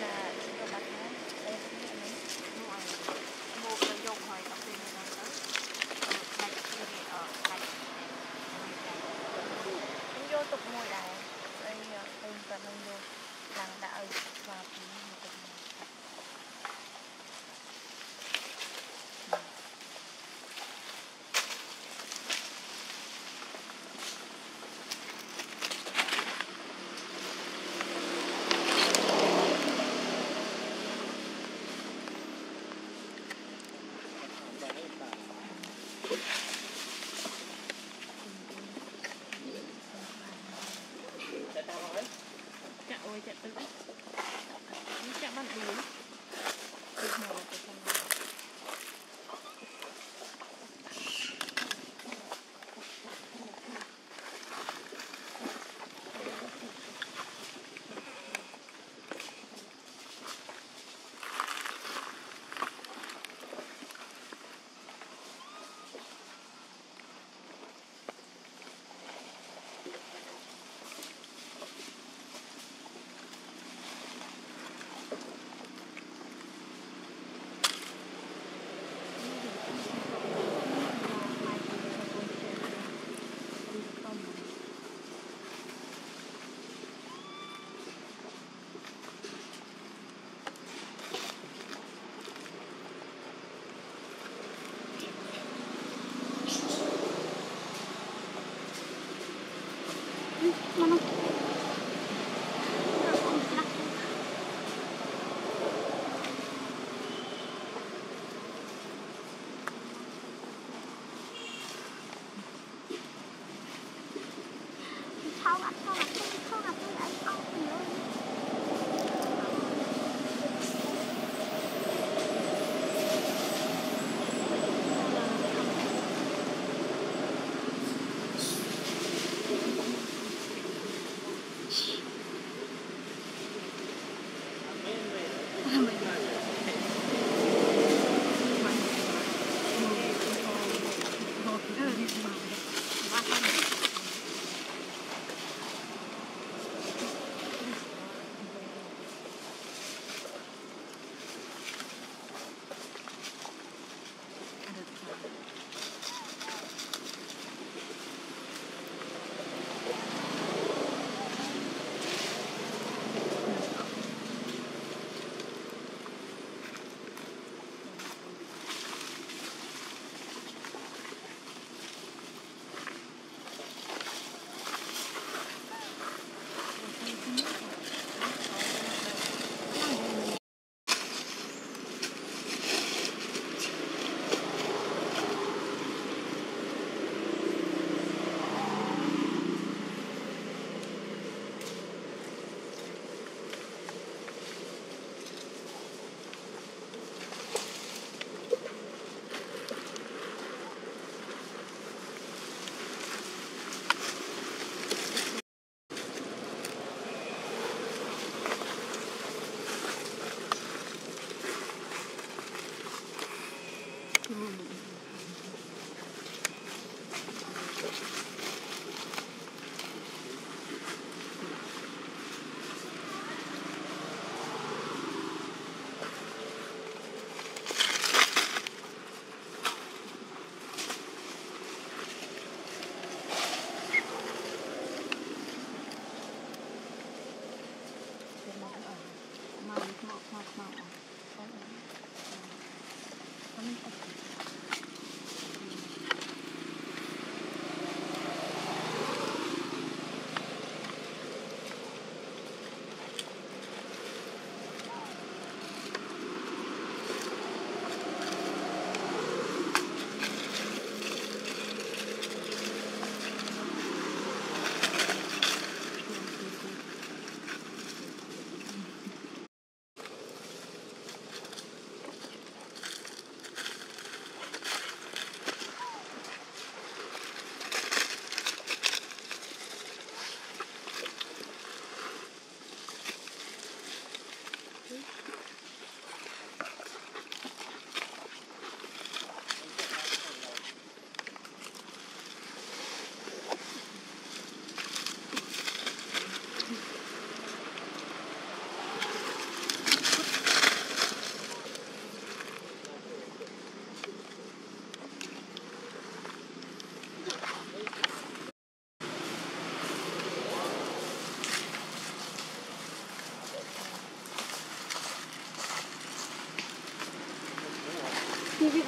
banana.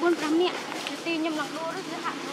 4 5នាក់ទីខ្ញុំឡើងដួលឬហាក់